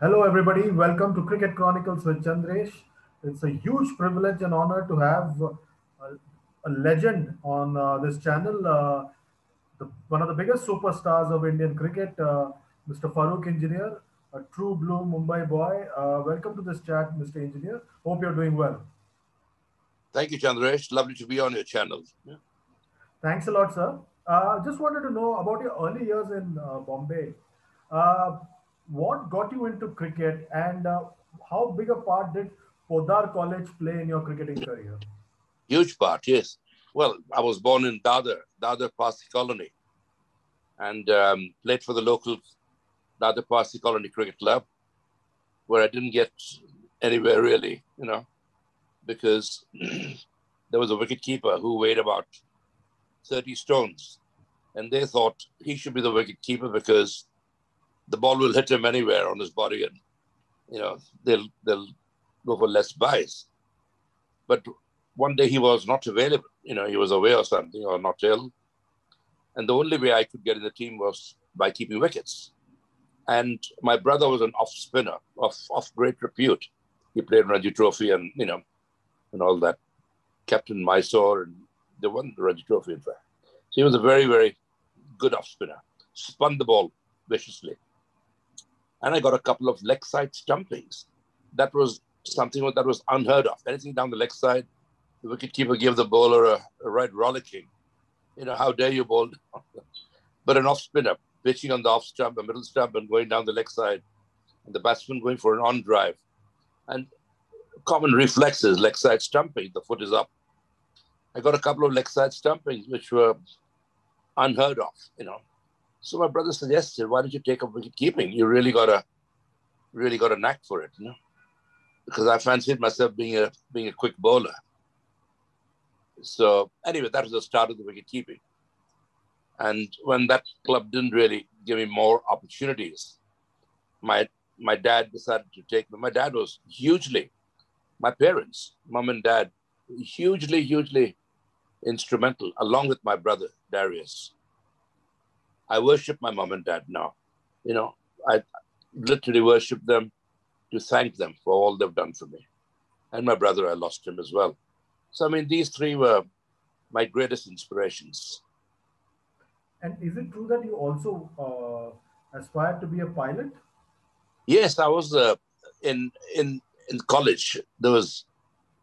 Hello, everybody. Welcome to Cricket Chronicles with Chandresh. It's a huge privilege and honor to have a, a legend on uh, this channel, uh, the, one of the biggest superstars of Indian cricket, uh, Mr. Farokh Engineer, a true blue Mumbai boy. Uh, welcome to this chat, Mr. Engineer. Hope you're doing well. Thank you, Chandresh. Lovely to be on your channel. Yeah. Thanks a lot, sir. Uh, just wanted to know about your early years in uh, Bombay. What got you into cricket and uh, how big a part did Podar College play in your cricketing career? Huge part, yes. Well, I was born in Dadar, Dadar Parsi Colony, and um, played for the local Dadar Parsi Colony Cricket Club, where I didn't get anywhere really, you know, because there was a wicket keeper who weighed about 30 stones. And they thought he should be the wicket keeper because the ball will hit him anywhere on his body and you know they'll they'll go for less buys. But one day he was not available, you know, he was away or something or not ill. And the only way I could get in the team was by keeping wickets. And my brother was an off spinner of, of great repute. He played Ranji Trophy and, you know, and all that. Captain Mysore, and they won the Ranji Trophy, in fact. So he was a very, very good off spinner. Spun the ball viciously and I got a couple of leg side stumpings. That was something that was unheard of. Anything down the leg side, the wicketkeeper gave the bowler a, a right rollicking. You know, how dare you bowl? but an off spinner pitching on the off stump, a middle stump, and going down the leg side, and the batsman going for an on drive. And common reflexes, leg side stumping, the foot is up. I got a couple of leg side stumpings, which were unheard of, you know. So my brother suggested, why don't you take up wicket keeping? You really got a really got a knack for it, you know? Because I fancied myself being a being a quick bowler. So anyway, that was the start of the wicket keeping. And when that club didn't really give me more opportunities, my my dad decided to take me. My dad was hugely, my parents, mom and dad, hugely, hugely instrumental, along with my brother Darius. I worship my mom and dad now. You know, I literally worship them to thank them for all they've done for me. And my brother, I lost him as well. So, I mean, these three were my greatest inspirations. And is it true that you also uh, aspired to be a pilot? Yes, I was uh, in in in college. There was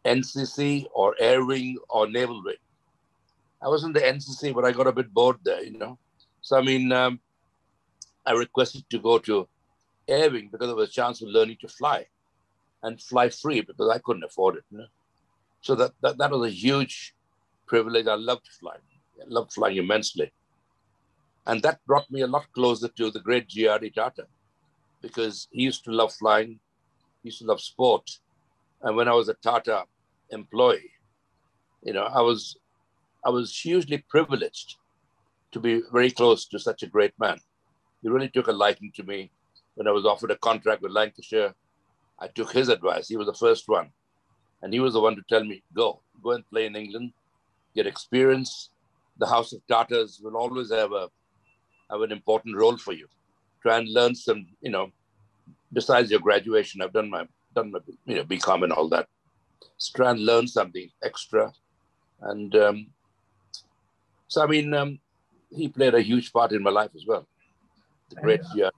NCC or Air Wing or Naval Wing. I was in the NCC, but I got a bit bored there, you know. So, I mean, um, I requested to go to Air Wing because there was a chance of learning to fly and fly free because I couldn't afford it. You know? So that, that, that was a huge privilege. I loved flying. I loved flying immensely. And that brought me a lot closer to the great J.R.D. Tata because he used to love flying, he used to love sport. And when I was a Tata employee, you know, I was I was hugely privileged to be very close to such a great man. He really took a liking to me. When I was offered a contract with Lancashire, I took his advice. He was the first one. And he was the one to tell me, go, go and play in England, get experience. The House of Tatas will always have, a, have an important role for you. Try and learn some, you know, besides your graduation, I've done my, done my, you know, BCom and all that. So try and learn something extra. And um, so, I mean, um, he played a huge part in my life as well. The great and, uh,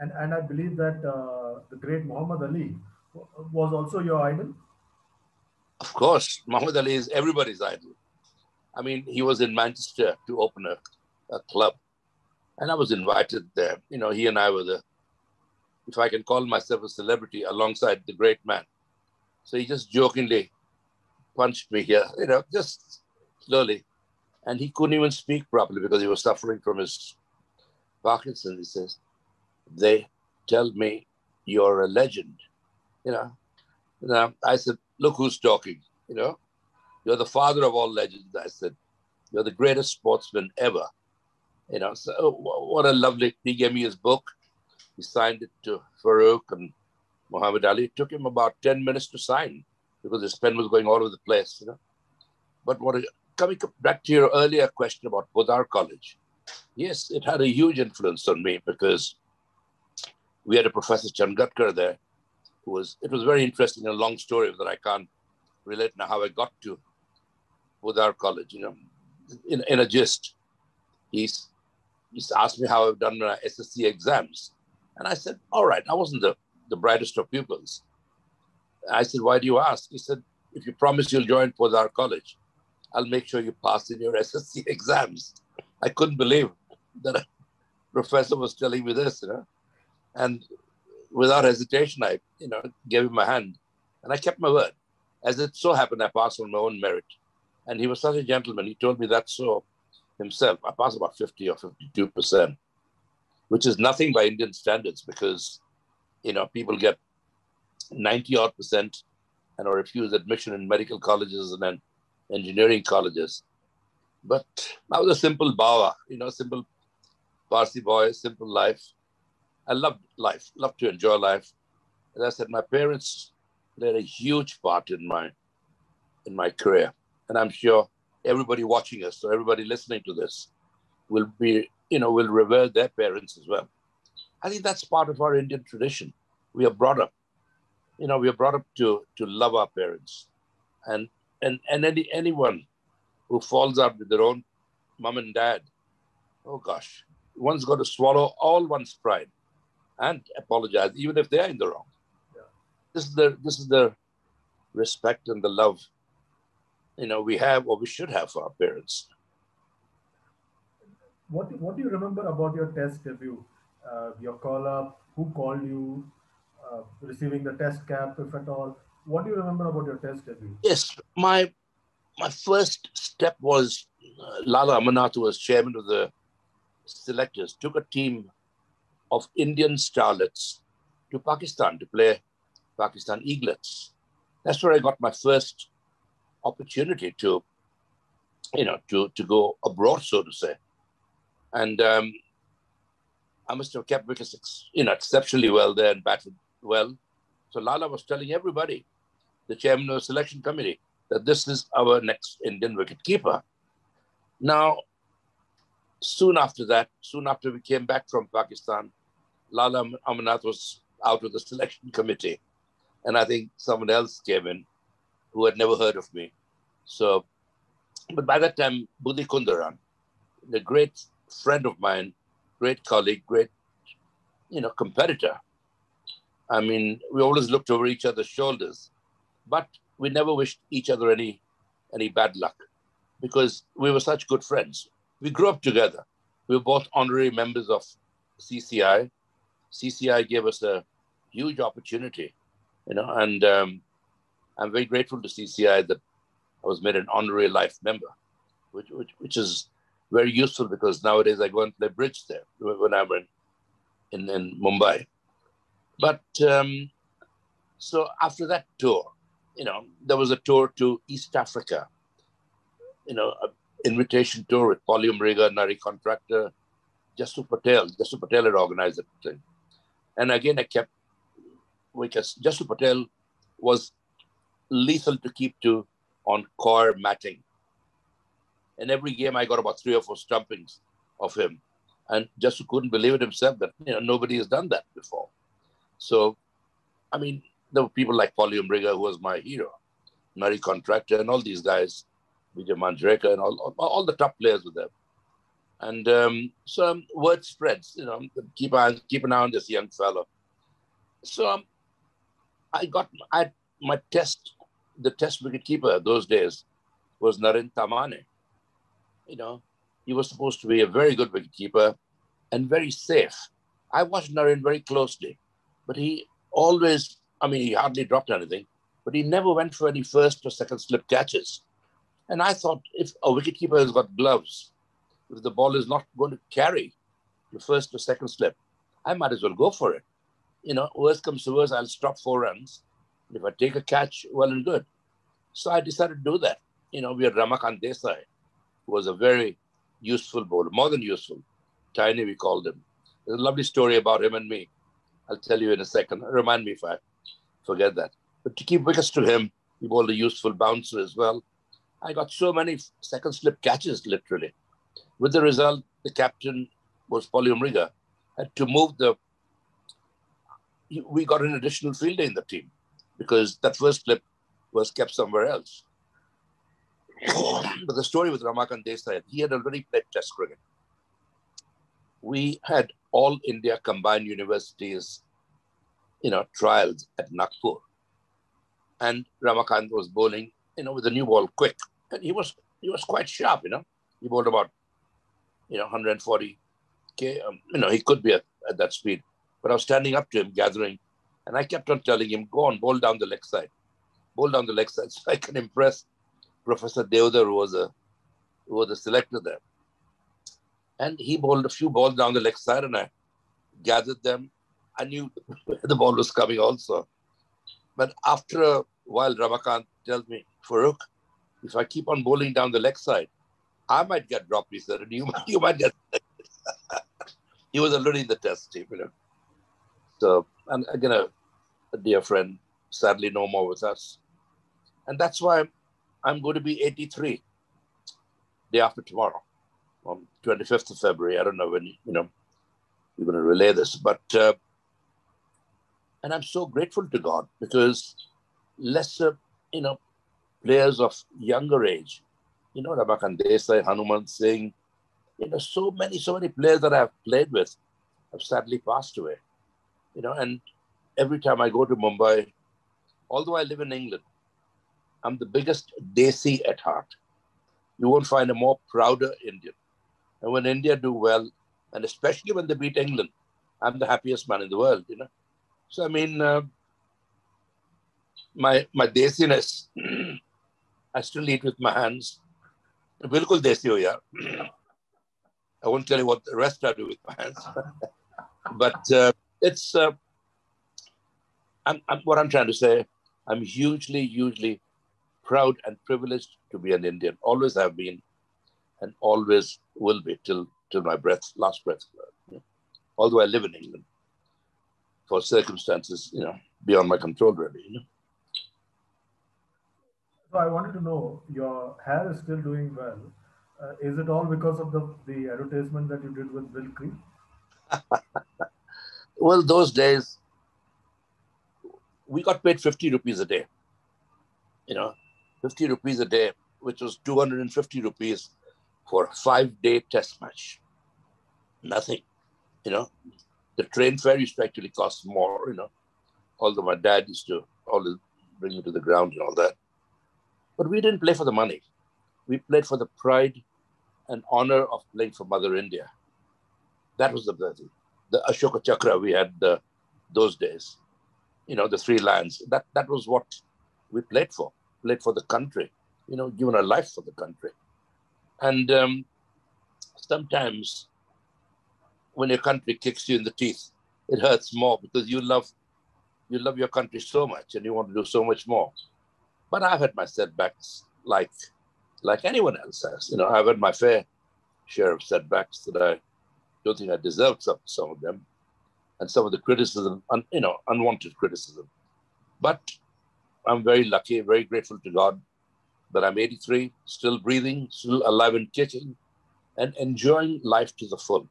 And, and I believe that uh, the great Muhammad Ali was also your idol. Of course, Muhammad Ali is everybody's idol. I mean, he was in Manchester to open a, a club, and I was invited there. You know, he and I were the, if I can call myself a celebrity, alongside the great man. So he just jokingly punched me here, you know, just slowly and he couldn't even speak properly because he was suffering from his Parkinson. He says, "They tell me you're a legend." You know, and I said, "Look who's talking." You know, you're the father of all legends. I said, "You're the greatest sportsman ever." You know, so oh, what a lovely. He gave me his book. He signed it to Farokh and Muhammad Ali. It took him about ten minutes to sign because his pen was going all over the place. You know, but what a coming back to your earlier question about Podar College, yes, it had a huge influence on me because we had a Professor Changatkar there who was, it was very interesting, and a long story that I can't relate now how I got to Podar College, you know, in, in a gist. He's, he's asked me how I've done my SSC exams. And I said, all right, I wasn't the, the brightest of pupils. I said, why do you ask? He said, if you promise you'll join Podar College, I'll make sure you pass in your SSC exams. I couldn't believe that a professor was telling me this, you know. And without hesitation, I, you know, gave him my hand and I kept my word. As it so happened, I passed on my own merit. And he was such a gentleman. He told me that so himself. I passed about 50 or 52%, which is nothing by Indian standards because, you know, people get 90 odd percent and are refused admission in medical colleges and then engineering colleges. But I was a simple bawa, you know, simple Parsi boy, simple life. I loved life, loved to enjoy life. As I said, my parents played a huge part in my in my career. And I'm sure everybody watching us or everybody listening to this will be, you know, will revere their parents as well. I think that's part of our Indian tradition. We are brought up, you know, we are brought up to to love our parents. And and and any anyone who falls out with their own mom and dad, oh gosh, one's got to swallow all one's pride and apologize, even if they're in the wrong. Yeah. This is the this is the respect and the love, you know, we have or we should have for our parents. What what do you remember about your test debut? Uh, your call up, who called you, uh, receiving the test cap, if at all. What do you remember about your test debut? Yes, my my first step was uh, Lala Amarnath, who was chairman of the selectors, took a team of Indian starlets to Pakistan to play Pakistan Eaglets. That's where I got my first opportunity to, you know, to, to go abroad, so to say. And um, I must have kept wickets, you know, exceptionally well there and batted well. So Lala was telling everybody, the chairman of the selection committee, that this is our next Indian wicket keeper. Now, soon after that, soon after we came back from Pakistan, Lala Amarnath was out of the selection committee. And I think someone else came in who had never heard of me. So, but by that time, Budhi Kunderan, the great friend of mine, great colleague, great, you know, competitor. I mean, we always looked over each other's shoulders, but we never wished each other any, any bad luck because we were such good friends. We grew up together. We were both honorary members of CCI. CCI gave us a huge opportunity, you know, and um, I'm very grateful to CCI that I was made an honorary life member, which, which, which is very useful because nowadays I go and play bridge there when I'm in, in, in Mumbai. But um, so after that tour, you know, there was a tour to East Africa, you know, an invitation tour with Polly Umrigar, Nari contractor, Jasu Patel. Jasu Patel had organized the thing. And again, I kept, because Jasu Patel was lethal to keep to on coir matting. And every game I got about three or four stumpings of him. And Jasu couldn't believe it himself that you know nobody has done that before. So, I mean, there were people like Polly Umrigar, who was my hero, Nari Contractor, and all these guys, Vijay Manjrekar, and all, all, all the top players with them. And um, so um, word spreads, you know, keep on keep an eye on this young fellow. So um, I got I my test, the test wicket keeper those days was Naren Tamhane. You know, he was supposed to be a very good wicket keeper and very safe. I watched Naren very closely, but he always I mean, he hardly dropped anything, but he never went for any first or second slip catches. And I thought if a wicketkeeper has got gloves, if the ball is not going to carry the first or second slip, I might as well go for it. You know, worst comes to worst, I'll stop four runs. If I take a catch, well and good. So I decided to do that. You know, we had Ramakant Desai, who was a very useful bowler, more than useful. Tiny, we called him. There's a lovely story about him and me. I'll tell you in a second. Remind me if I forget that. But to keep wickets to him, he bowled a useful bouncer as well. I got so many second slip catches, literally. With the result, the captain was Polly Umrigar, had to move the we got an additional fielder in the team because that first clip was kept somewhere else. but the story with Ramakant Desai, he had already played Test cricket. We had all India combined universities, you know, trials at Nagpur, and Ramakant was bowling, you know, with the new ball quick, and he was he was quite sharp, you know. He bowled about, you know, 140 k. Um, you know, he could be at, at that speed, but I was standing up to him, gathering, and I kept on telling him, "Go on, bowl down the leg side, bowl down the leg side, so I can impress Professor Deodhar, who was a who was a selector there. And he bowled a few balls down the leg side, and I gathered them. I knew the ball was coming also. But after a while, Ramakant tells me, Farokh, if I keep on bowling down the leg side, I might get dropped, he said, and you, you might get. he was already in the test team, you know. So, and again, a, a dear friend, sadly no more with us. And that's why I'm going to be 83 day after tomorrow, on 25th of February. I don't know when, you know, you're going to relay this, but, uh, and I'm so grateful to God because lesser, you know, players of younger age, you know, Ramakant Desai, Hanumant Singh, you know, so many, so many players that I've played with have sadly passed away, you know, and every time I go to Mumbai, although I live in England, I'm the biggest Desi at heart. You won't find a more prouder Indian. And when India do well, and especially when they beat England, I'm the happiest man in the world, you know. So I mean, uh, my my desiness, I still eat with my hands. Bilkul desi ho. I won't tell you what the rest I do with my hands, but uh, it's. Uh, I'm, I'm, what I'm trying to say. I'm hugely, hugely proud and privileged to be an Indian. Always have been, and always will be till till my breath, last breath. Although I live in England for circumstances, you know, beyond my control, really. You know. So I wanted to know your hair is still doing well. Uh, is it all because of the the advertisement that you did with Brylcreem? well, those days we got paid 50 rupees a day. You know, 50 rupees a day, which was 250 rupees for a five day test match. Nothing, you know. The train fare used to actually cost more, you know, although my dad used to always bring me to the ground and all that. But we didn't play for the money. We played for the pride and honor of playing for Mother India. That was the, the, the Ashoka Chakra we had those days. You know, the three lions. That, that was what we played for played for the country, you know, given our life for the country. And um, sometimes when your country kicks you in the teeth, it hurts more because you love you love your country so much and you want to do so much more. But I've had my setbacks like like anyone else has. You know, I've had my fair share of setbacks that I don't think I deserved some, some of them. And some of the criticism, un, you know, unwanted criticism. But I'm very lucky, very grateful to God that I'm 83, still breathing, still alive and kicking, and enjoying life to the full.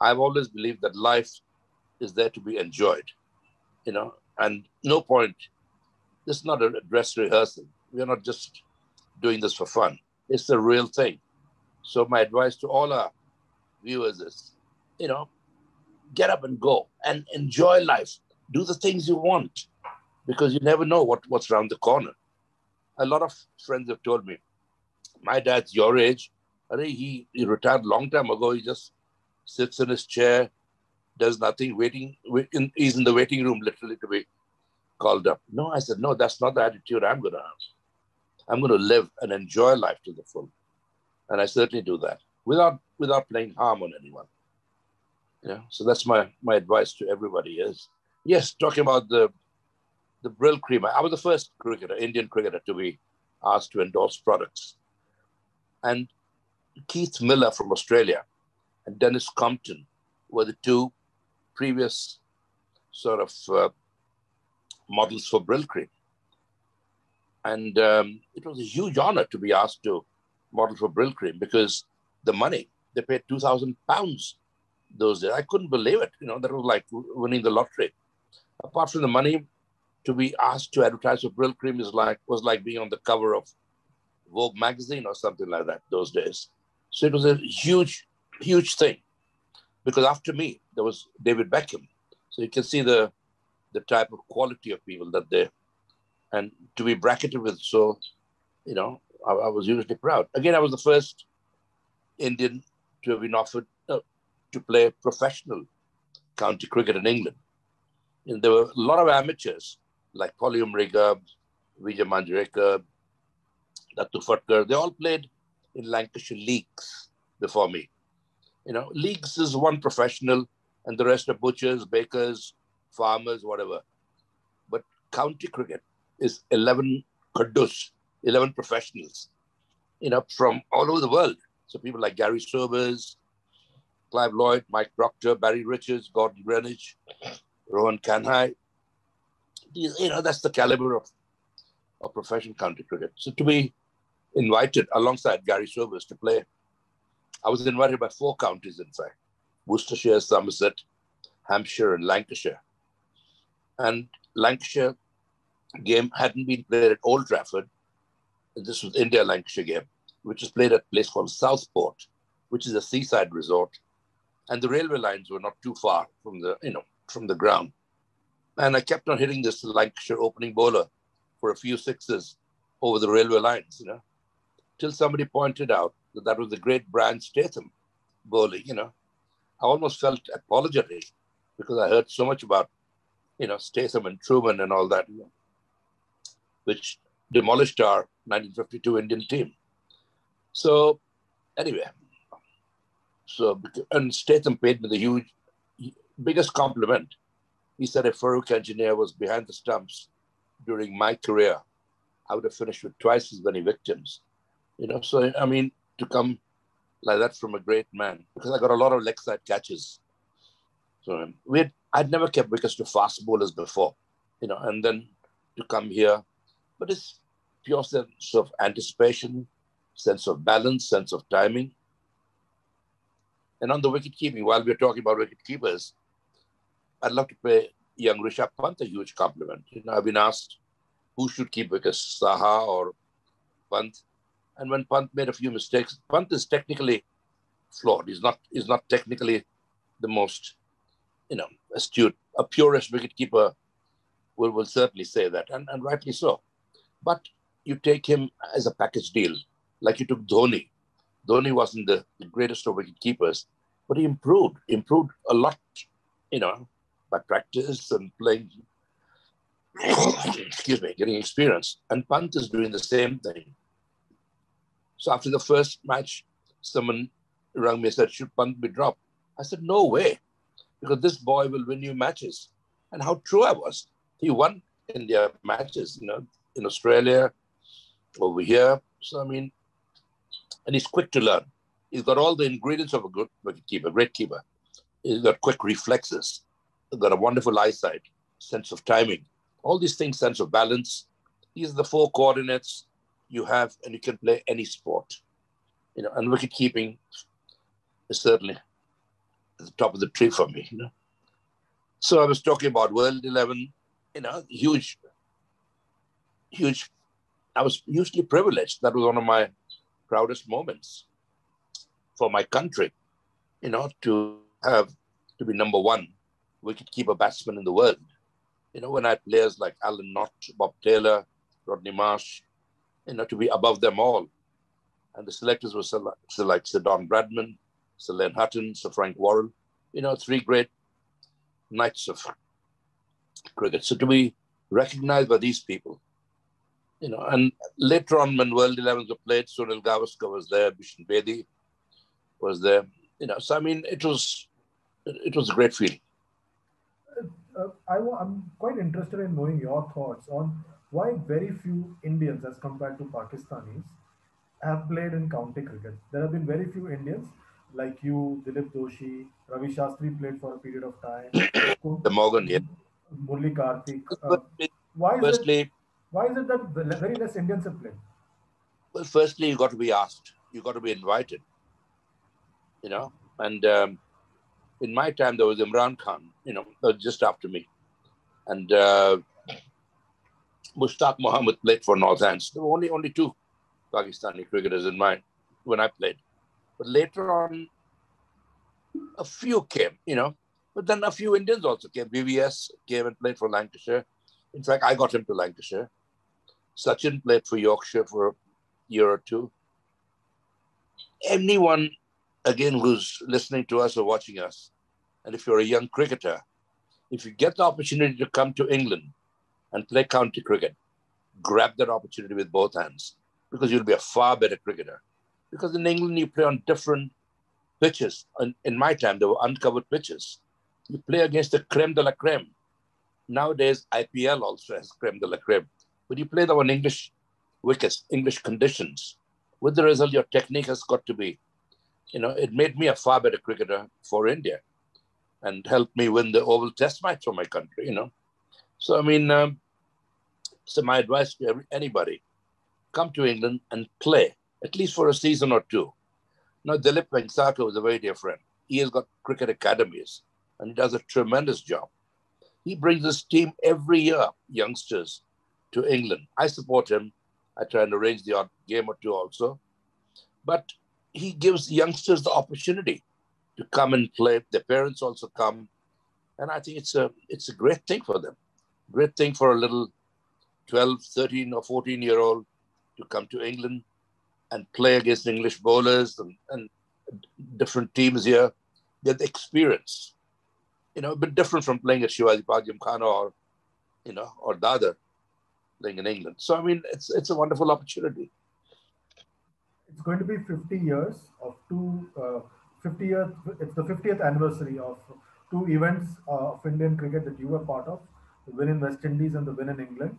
I've always believed that life is there to be enjoyed, you know, and no point. This is not a dress rehearsal. We're not just doing this for fun. It's the real thing. So my advice to all our viewers is, you know, get up and go and enjoy life. Do the things you want because you never know what, what's around the corner. A lot of friends have told me, my dad's your age. He, he retired long time ago. He just sits in his chair, does nothing, waiting. In, he's in the waiting room literally to be called up. No, I said, no, that's not the attitude I'm going to have. I'm going to live and enjoy life to the full. And I certainly do that without, without playing harm on anyone. Yeah, so that's my, my advice to everybody is, yes, talking about the the Brylcreem. I was the first cricketer, Indian cricketer, to be asked to endorse products. And Keith Miller from Australia and Denis Compton were the two previous sort of uh, models for Brylcreem. And um, it was a huge honor to be asked to model for Brylcreem because the money, they paid 2,000 pounds those days. I couldn't believe it. You know, that was like winning the lottery. apart from the money, to be asked to advertise for Brylcreem is like was like being on the cover of Vogue magazine or something like that those days. So it was a huge, huge thing. Because after me, there was David Beckham. So you can see the the type of quality of people that they and to be bracketed with so, you know, I, I was hugely proud. Again, I was the first Indian to have been offered uh, to play professional county cricket in England. And there were a lot of amateurs like Polly Umrigar, Vijay Manjrekar, Dattu Phadkar. They all played in Lancashire leagues before me. You know, leagues is one professional and the rest are butchers, bakers, farmers, whatever. But county cricket is 11 kudus, 11 professionals, you know, from all over the world. So people like Gary Sobers, Clive Lloyd, Mike Procter, Barry Richards, Gordon Greenidge, Rohan Kanhai. You know, that's the caliber of, of professional county cricket. So to be invited alongside Gary Sobers to play, I was invited by four counties, in fact, Worcestershire, Somerset, Hampshire, and Lancashire. And Lancashire game hadn't been played at Old Trafford. This was India Lancashire game, which was played at a place called Southport, which is a seaside resort. And the railway lines were not too far from the, you know, from the ground. And I kept on hitting this Lancashire opening bowler for a few sixes over the railway lines, you know, till somebody pointed out that was the great Brian Statham bowling, you know. I almost felt apologetic because I heard so much about, you know, Statham and Trueman and all that. You know which demolished our 1952 Indian team. So, anyway, so and Statham paid me the huge, biggest compliment. He said if Farokh Engineer was behind the stumps during my career, I would have finished with twice as many victims. You know, so I mean, to come like that from a great man, because I got a lot of leg side catches. So we I'd never kept wickets to fast bowlers before, you know, and then to come here but it's pure sense of anticipation, sense of balance, sense of timing. And on the wicket keeping, while we're talking about wicket keepers, I'd love to pay young Rishabh Pant a huge compliment. You know, I've been asked who should keep wickets, Saha or Pant. And when Pant made a few mistakes, Pant is technically flawed. He's not, he's not technically the most, you know, astute. A purist wicketkeeper will, will certainly say that, and, and rightly so. But you take him as a package deal, like you took Dhoni. Dhoni wasn't the, the greatest of wicket keepers, but he improved, improved a lot, you know, by practice and playing. excuse me, getting experience. And Pant is doing the same thing. So after the first match, someone rang me and said, Should Pant be dropped? I said, No way, because this boy will win you matches. And how true I was. He won India matches, you know, in Australia, over here. So, I mean, and he's quick to learn. He's got all the ingredients of a good keeper, great keeper. He's got quick reflexes, he's got a wonderful eyesight, sense of timing, all these things, sense of balance. These are the four coordinates you have, and you can play any sport. You know, and wicket keeping is certainly at the top of the tree for me. You know, so I was talking about World Eleven. You know, huge huge, I was hugely privileged. That was one of my proudest moments for my country, you know, to have, to be number one wicketkeeper batsman in the world. You know, when I had players like Alan Knott, Bob Taylor, Rodney Marsh, you know, to be above them all. And the selectors were so like Sir Don Bradman, Sir Len Hutton, Sir Frank Worrell, you know, three great knights of cricket. So to be recognized by these people you know, and later on when World 11s were played, Sunil Gavaskar was there, Bishan Bedi was there, you know, so I mean, it was, it was a great feeling. Uh, I, I'm quite interested in knowing your thoughts on why very few Indians, as compared to Pakistanis, have played in county cricket. There have been very few Indians like you, Dilip Doshi, Ravi Shastri played for a period of time. the Morgan, yeah. Murli Kartik. Uh, why is Firstly, it, why is it that very less Indians have played? Well, firstly, you've got to be asked. You've got to be invited. You know, and um, in my time there was Imran Khan. You know, just after me, And uh, Mushtaq Mohammed played for Northants. There were only, only two Pakistani cricketers in mind when I played. But later on, a few came, you know. But then a few Indians also came. VVS came and played for Lancashire. In fact, I got him to Lancashire. Sachin played for Yorkshire for a year or two. Anyone, again, who's listening to us or watching us, and if you're a young cricketer, if you get the opportunity to come to England and play county cricket, grab that opportunity with both hands because you'll be a far better cricketer. Because in England, you play on different pitches. And in my time, there were uncovered pitches. You play against the creme de la creme. Nowadays, IPL also has creme de la creme. But you play them on English wickets, English conditions. With the result, your technique has got to be, you know, it made me a far better cricketer for India and helped me win the Oval Test match for my country, you know. So, I mean, um, so my advice to anybody, come to England and play, at least for a season or two. Now, Dilip Vengsarkar was a very dear friend. He has got cricket academies and he does a tremendous job. He brings his team every year, youngsters, to England. I support him. I try and arrange the odd game or two also. But he gives youngsters the opportunity to come and play. Their parents also come. And I think it's a it's a great thing for them. Great thing for a little 12, 13 or 14 year old to come to England and play against English bowlers and, and different teams here. Get the experience. You know, a bit different from playing at Shivaji Park Gymkhana or, you know, or Dadar playing in England. So I mean, it's it's a wonderful opportunity. It's going to be 50 years of two uh, 50 years. It's the 50th anniversary of two events uh, of Indian cricket that you were part of: the win in West Indies and the win in England.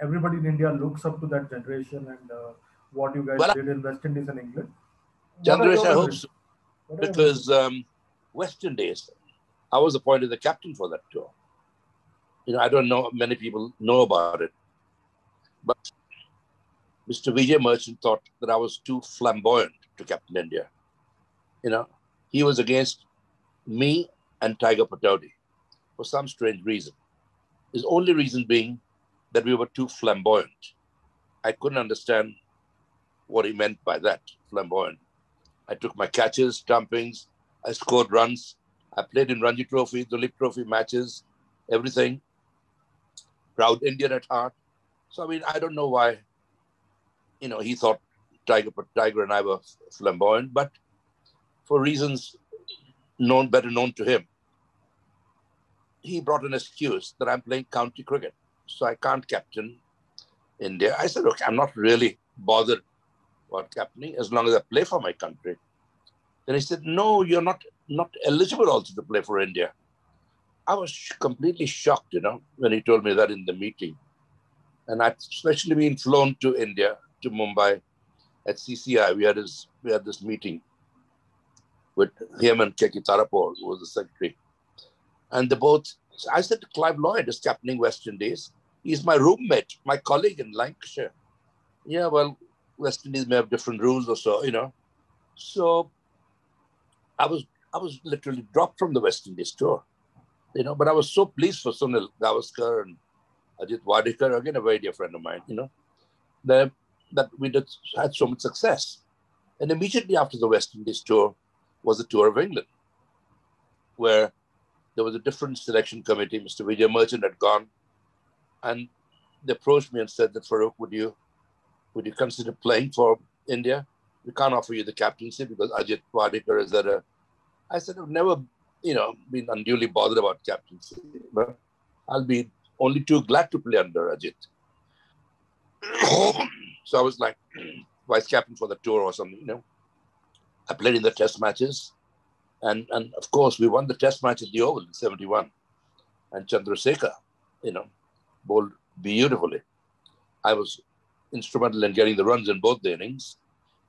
Everybody in India looks up to that generation and uh, what you guys well, did in West Indies and England. Chandresh, I hope so. Because um, West Indies, I was appointed the captain for that tour. You know, I don't know many people know about it, but Mr. Vijay Merchant thought that I was too flamboyant to captain India. You know, he was against me and Tiger Pataudi for some strange reason. His only reason being that we were too flamboyant. I couldn't understand what he meant by that, flamboyant. I took my catches, stumpings, I scored runs, I played in Ranji Trophy, Duleep Trophy matches, everything. Proud Indian at heart. So I mean, I don't know why, you know, he thought Tiger, Tiger and I were flamboyant, but for reasons known better known to him, he brought an excuse that I'm playing county cricket, so I can't captain India. I said, okay, I'm not really bothered about captaining as long as I play for my country. Then he said, no, you're not not eligible also to play for India. I was completely shocked, you know, when he told me that in the meeting. And I'd especially been flown to India, to Mumbai at CCI. We had this, we had this meeting with him and Keki Tarapore, who was the secretary. And the both, I said to Clive Lloyd is captaining West Indies. He's my roommate, my colleague in Lancashire. Yeah, well, West Indies may have different rules or so, you know. So I was I was literally dropped from the West Indies tour, you know. But I was so pleased for Sunil Gavaskar and Ajit Wadekar, again a very dear friend of mine, you know, that that we did, had so much success. And immediately after the West Indies tour was the tour of England, where there was a different selection committee. Mr. Vijay Merchant had gone, and they approached me and said that Farokh, would you would you consider playing for India? We can't offer you the captaincy because Ajit Wadekar is at a. I said, I've never, you know, been unduly bothered about captaincy, but I'll be only too glad to play under Ajit. so I was like vice captain for the tour or something, you know. I played in the test matches. And, and of course, we won the test match at the Oval in 71. And Chandrasekhar, you know, bowled beautifully. I was instrumental in getting the runs in both the innings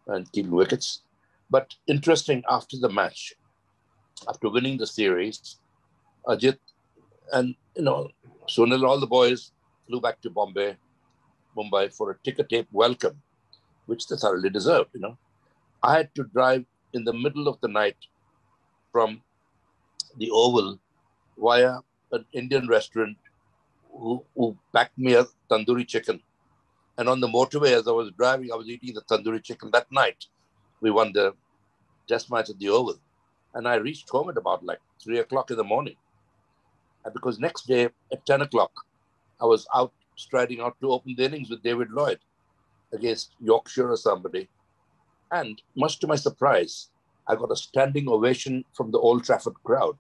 and keeping wickets. But interesting, after the match, after winning the series, Ajit and you know Sunil, all the boys flew back to Bombay, Mumbai for a ticker tape welcome, which they thoroughly deserved. You know, I had to drive in the middle of the night from the Oval via an Indian restaurant who, who packed me a tandoori chicken. And on the motorway, as I was driving, I was eating the tandoori chicken that night. We won the test match at the Oval. And I reached home at about like three o'clock in the morning. And because next day at 10 o'clock, I was out striding out to open the innings with David Lloyd against Yorkshire or somebody. And much to my surprise, I got a standing ovation from the Old Trafford crowd,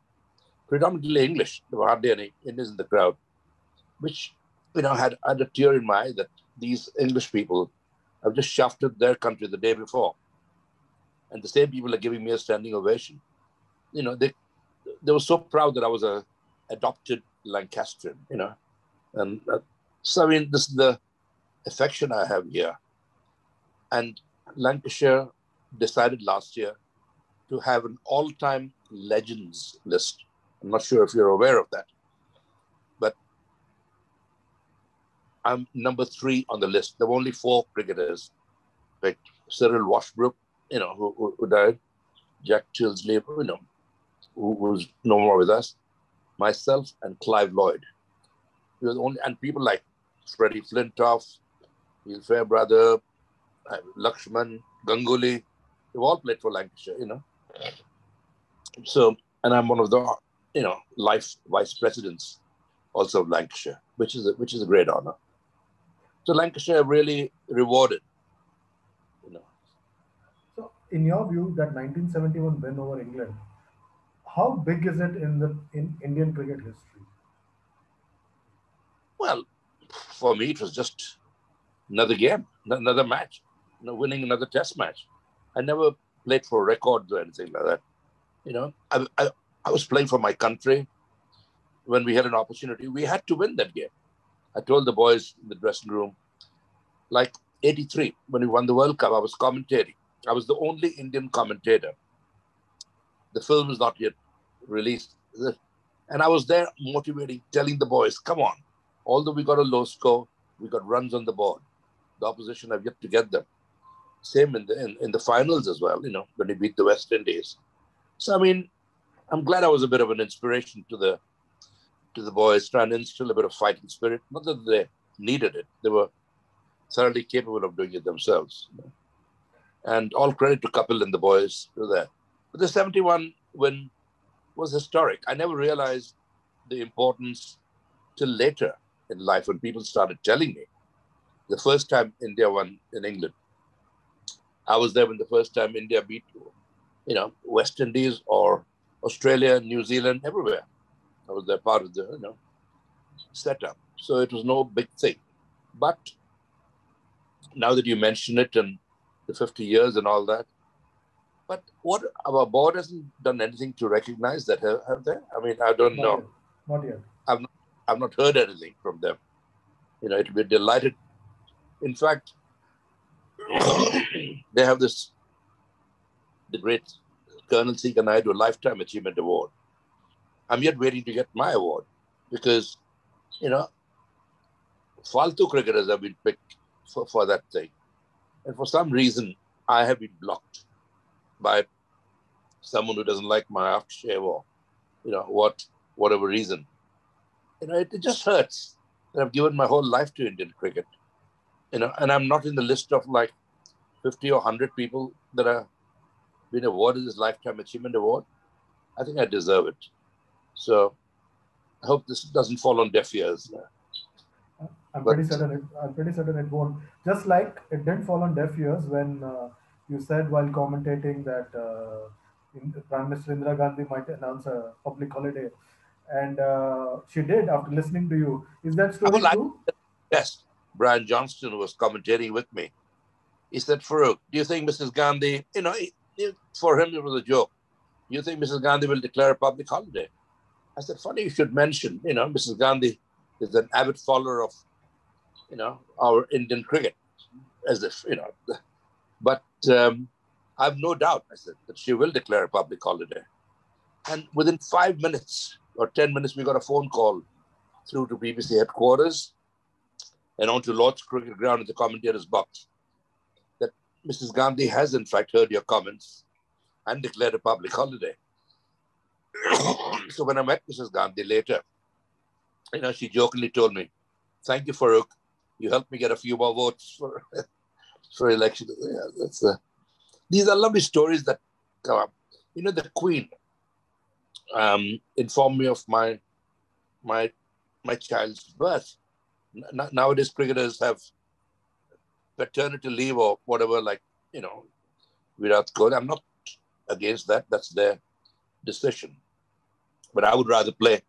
predominantly English. There were hardly any Indians in the crowd, which you know had, had a tear in my eye that these English people have just shafted their country the day before, and the same people are giving me a standing ovation. You know, they they were so proud that I was a adopted Lancastrian. You know, and uh, so I mean, this is the affection I have here, and Lancashire decided last year to have an all-time legends list. I'm not sure if you're aware of that, but I'm number three on the list. There were only four cricketers, like Cyril Washbrook, you know, who, who died, Jack Tyldesley, you know, who was no more with us, myself, and Clive Lloyd. Was only, and people like Freddie Flintoff, Neil Fairbrother, uh, Lakshman, Ganguly, they've all played for Lancashire, you know. So, and I'm one of the, you know, life vice presidents also of Lancashire, which is a, which is a great honor. So Lancashire really rewarded, you know. So, in your view, that 1971 win over England, how big is it in the in Indian cricket history? Well, for me, it was just another game, another match, you know, winning another Test match. I never played for records or anything like that. You know, I, I, I was playing for my country. When we had an opportunity, we had to win that game. I told the boys in the dressing room, like 83, when we won the World Cup, I was commentating. I was the only Indian commentator. The film is not yet released. And I was there motivating, telling the boys, come on, although we got a low score, we got runs on the board. The opposition have yet to get them. Same in the in, in the finals as well, you know, when he beat the West Indies. So I mean, I'm glad I was a bit of an inspiration to the to the boys, trying to instill a bit of fighting spirit. Not that they needed it; they were thoroughly capable of doing it themselves. And all credit to Kapil and the boys for that. But the 71 win was historic. I never realized the importance till later in life when people started telling me. The first time India won in England, I was there when the first time India beat, you know, West Indies or Australia, New Zealand, everywhere. I was there part of the, you know, setup. So it was no big thing. But now that you mention it and the 50 years and all that, but what our board hasn't done anything to recognize that, have, have they? I mean, I don't Not know. yet. Not yet. I've not, I've not heard anything from them. You know, it will be delighted. In fact, they have this, the great Colonel C.K. Nayudu Lifetime Achievement Award. I'm yet waiting to get my award because, you know, Faltu cricketers have been picked for, for that thing. And for some reason, I have been blocked by someone who doesn't like my aftershave or, you know, what, whatever reason. You know, it, it just hurts that I've given my whole life to Indian cricket. You know, and I'm not in the list of like 50 or 100 people that have been awarded this Lifetime Achievement Award. I think I deserve it. So I hope this doesn't fall on deaf ears. I'm But- pretty certain. It, I'm pretty certain it won't. Just like it didn't fall on deaf ears when uh, you said while commentating that uh, in, Prime Minister Indira Gandhi might announce a public holiday, and uh, she did after listening to you. Is that story true? Yes, Brian Johnston was commentating with me. He said, Farokh, do you think Mrs. Gandhi, you know, for him it was a joke. Do you think Mrs. Gandhi will declare a public holiday? I said, funny you should mention, you know, Mrs. Gandhi is an avid follower of, you know, our Indian cricket, as if, you know, but um, I have no doubt, I said, that she will declare a public holiday. And within five minutes or 10 minutes, we got a phone call through to BBC headquarters and onto Lord's Cricket Ground in the commentator's box Mrs. Gandhi has, in fact, heard your comments and declared a public holiday. so when I met Mrs. Gandhi later, you know, she jokingly told me, "Thank you, Farokh. You helped me get a few more votes for for election." Yeah, that's uh, these are lovely stories that come up. You know, the Queen um, informed me of my my my child's birth. N- nowadays, cricketers have paternity leave or whatever, like you know, Virat Kohli. I'm not against that. That's their decision. But I would rather play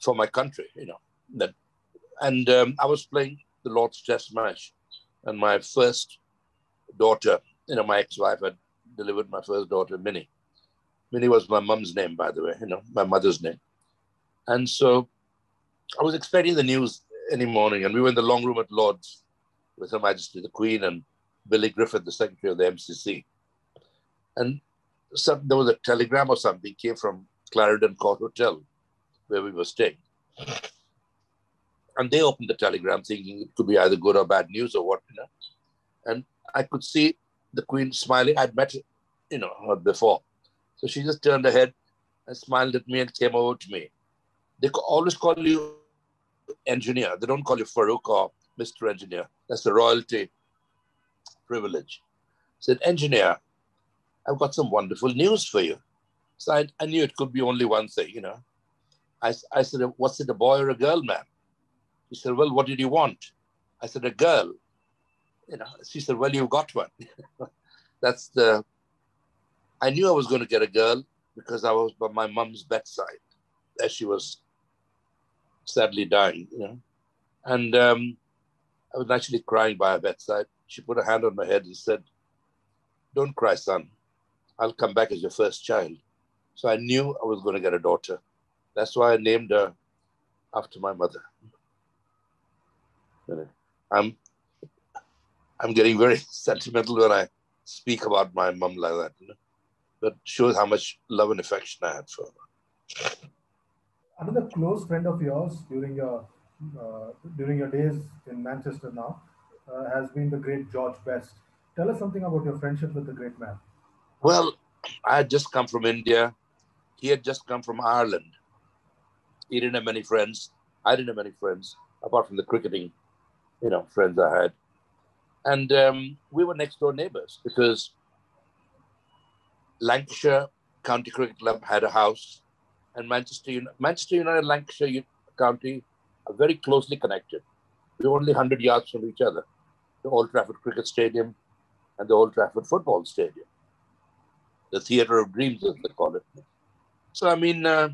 for my country, you know. That, and um, I was playing the Lord's Test match, and my first daughter, you know, my ex-wife had delivered my first daughter, Minnie. Minnie was my mum's name, by the way, you know, my mother's name. And so I was expecting the news any morning, and we were in the long room at Lord's with Her Majesty the Queen and Billy Griffith, the Secretary of the MCC. And some, there was a telegram or something came from Clarendon Court Hotel where we were staying. And they opened the telegram thinking it could be either good or bad news or what, you know. And I could see the Queen smiling. I'd met, you know, her before. So she just turned her head and smiled at me and came over to me. They always call you engineer. They don't call you Farokh or Mr. Engineer. That's the royalty privilege. said, engineer, I've got some wonderful news for you. So I, I knew it could be only one thing, you know. I, I said, what's it, a boy or a girl, ma'am? She said, well, what did you want? I said, a girl. You know, she said, well, you got one. That's the, I knew I was going to get a girl because I was by my mom's bedside as she was sadly dying, you know. And um, I was actually crying by her bedside. She put her hand on my head and said, Don't cry, son. I'll come back as your first child. So I knew I was going to get a daughter. That's why I named her after my mother. I'm, I'm getting very sentimental when I speak about my mom like that. You know? That shows how much love and affection I had for her. Another close friend of yours during your during your days in Manchester now uh, has been the great George Best. Tell us something about your friendship with the great man. Well, I had just come from India. He had just come from Ireland. He didn't have many friends. I didn't have many friends, apart from the cricketing, you know, friends I had. And um, we were next door neighbors because Lancashire County Cricket Club had a house, and Manchester, Manchester United, Lancashire County are very closely connected. We're only 100 yards from each other. The Old Trafford Cricket Stadium and the Old Trafford Football Stadium the theater of dreams, as they call it. So, I mean, uh,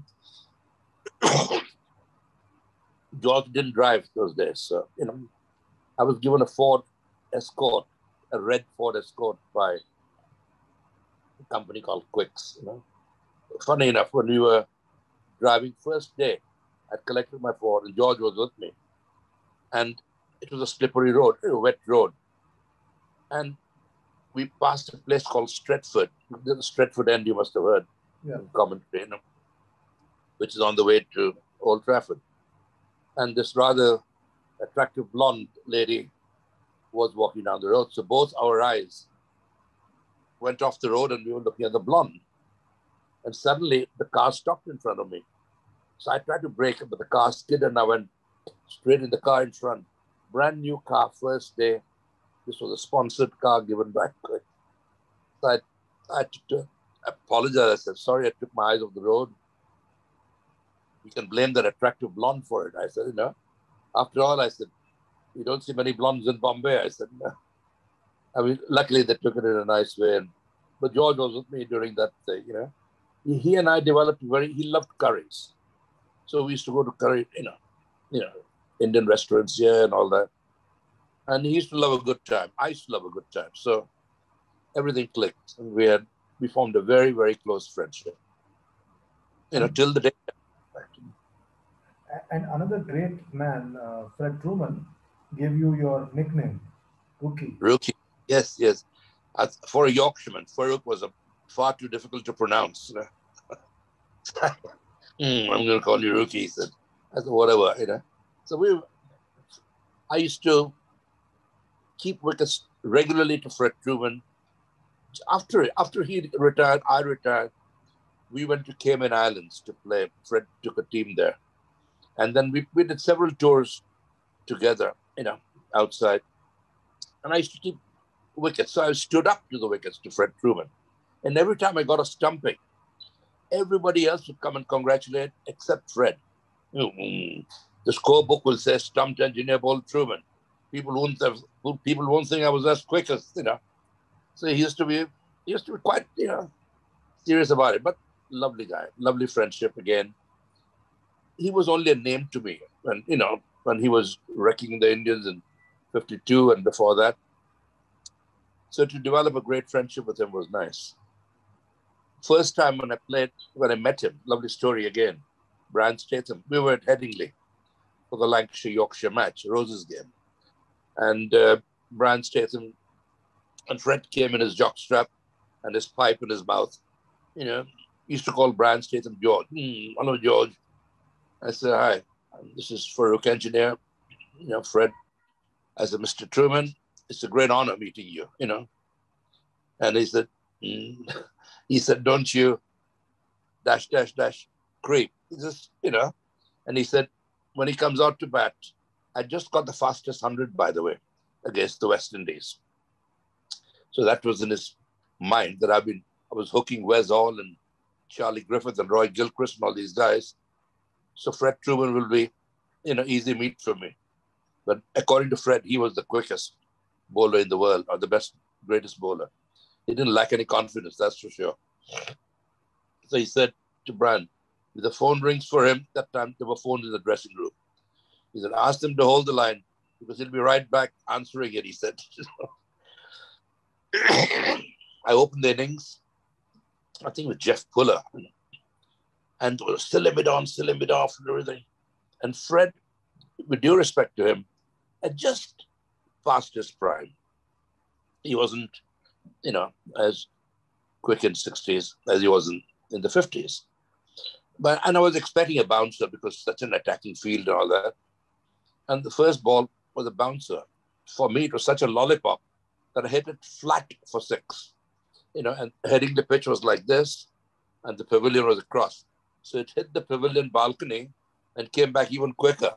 George didn't drive those days. So, you know, I was given a Ford Escort, a red Ford Escort by a company called Quicks. You know, funny enough, when we were driving first day, I collected my Ford, and George was with me, and it was a slippery road, a wet road, and we passed a place called Stretford. The Stretford end, you must have heard yeah. in commentary, you know, which is on the way to Old Trafford. And this rather attractive blonde lady was walking down the road. So both our eyes went off the road and we were looking at the blonde. And suddenly the car stopped in front of me. So I tried to brake, but the car skidded and I went straight in the car in front. Brand new car, first day, this was a sponsored car given by Quick. So I, I had to apologize. I said, sorry, I took my eyes off the road. You can blame that attractive blonde for it. I said, you know. After all, I said, you don't see many blondes in Bombay. I said, no. I mean, luckily they took it in a nice way. And, but George was with me during that thing, you know. He, he and I developed very, he loved curries. So we used to go to curry, you know, you know, Indian restaurants here and all that and he used to love a good time. I used to love a good time. So everything clicked, and we had we formed a very very close friendship. You know, till the day. And another great man, uh, Fred Trueman, gave you your nickname, Rooky. Rooky, yes, yes. As, for a Yorkshireman, Farokh was a, far too difficult to pronounce. mm, I'm going to call you Rooky. He said, I said, whatever, you know. So we, I used to keep wickets regularly to Fred Trueman. After after he retired, I retired. We went to Cayman Islands to play. Fred took a team there, And then we, we did several tours together, you know, outside. And I used to keep wickets. So I stood up to the wickets to Fred Trueman. And every time I got a stumping, everybody else would come and congratulate except Fred. Mm-hmm. The scorebook will say stumped engineer bowled Trueman. People won't have, people won't think I was as quick as you know. So he used to be he used to be quite you know serious about it, but lovely guy, lovely friendship again. He was only a name to me And, you know when he was wrecking the Indians in '52 and before that. So to develop a great friendship with him was nice. First time when I played, when I met him, lovely story again. Brian Statham. We were at Headingley for the Lancashire Yorkshire match, Roses game. And uh, Brian Statham and Fred came in his jockstrap and his pipe in his mouth. You know, used to call Brian Statham George. Hmm, hello, George. I said, hi, this is Farokh Engineer. You know, Fred, I said, Mr. Trueman, it's a great honor meeting you, you know. And he said, mm. he said, don't you dash, dash, dash, creep. He just, you know, and he said, when he comes out to bat, I just got the fastest 100, by the way, against the West Indies. So that was in his mind that I've been, I was hooking Wes Hall and Charlie Griffith and Roy Gilchrist and all these guys. So Fred Trueman will be, you know, easy meat for me. But according to Fred, he was the quickest bowler in the world or the best, greatest bowler. He didn't lack any confidence, that's for sure. So he said to Brian, if the phone rings for him. That time there were phones in the dressing room. He said, ask him to hold the line because he'll be right back answering it, he said. I opened the innings, I think with Geoff Pullar, and still a bit on, still a bit off, and everything. And Fred, with due respect to him, had just past his prime. He wasn't, you know, as quick in 60s as he was in, in the 50s. But and I was expecting a bouncer because such an attacking field and all that. And the first ball was a bouncer. For me, it was such a lollipop that I hit it flat for six. You know, and heading the pitch was like this, and the pavilion was across. So it hit the pavilion balcony and came back even quicker.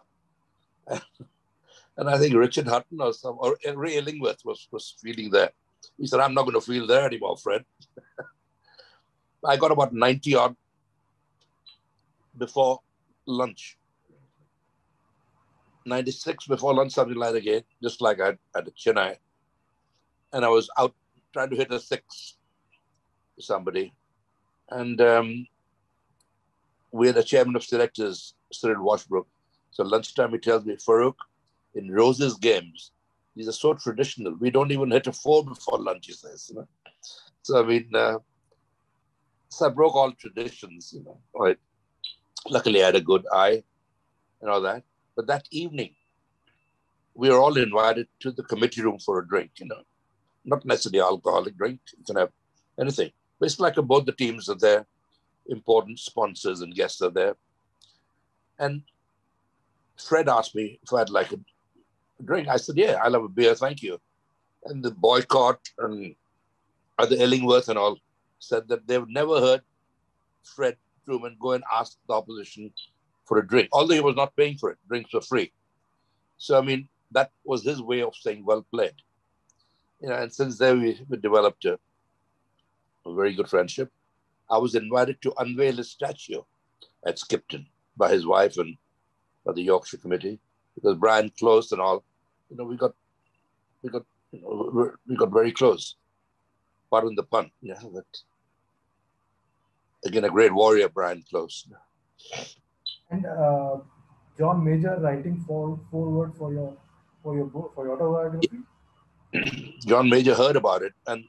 and I think Richard Hutton or some or Ray Illingworth was, was feeling there. He said, I'm not going to feel there anymore, Fred. I got about 90 odd before lunch. 96 before lunch, something like that again, just like I had a Chennai. And I was out trying to hit a six somebody. And um, we had a chairman of selectors, Cyril Washbrook. So lunchtime he tells me, Farokh, in Roses games, these are so traditional. We don't even hit a four before lunch, he says. You know? So I mean, uh, so I broke all traditions, you know. Right? Luckily, I had a good eye and all that. But that evening, we were all invited to the committee room for a drink, you know, not necessarily alcoholic drink, you can have anything. But it's like both the teams are there, important sponsors and guests are there. And Fred asked me if I'd like a drink. I said, yeah, I'll have a beer, thank you. And the boycott and other Illingworth and all said that they've never heard Fred Trueman go and ask the opposition for a drink, although he was not paying for it. Drinks were free. So, I mean, that was his way of saying, well played. You know, and since then we, we developed a, a very good friendship. I was invited to unveil his statue at Skipton by his wife and by the Yorkshire Committee because Brian Close and all, you know, we got we got you know, we got very close. Pardon the pun, yeah, but again, a great warrior, Brian Close. And uh, John Major writing for foreword for your for your book for your autobiography. John Major heard about it, and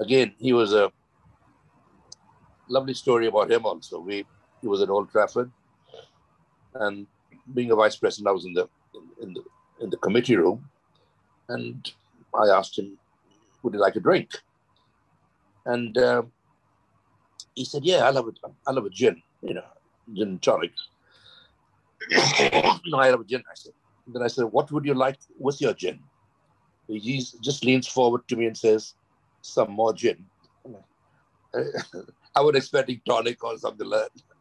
again, he was a lovely story about him. Also, we he was at Old Trafford, and being a vice president, I was in the in the in the committee room, and I asked him, "Would you like a drink?" And uh, he said, "Yeah, I love it. I love a gin, you know, gin and tonic." no, I love a gin. I said. then I said, "What would you like with your gin?" He just leans forward to me and says, "Some more gin." I was expecting tonic or something like that.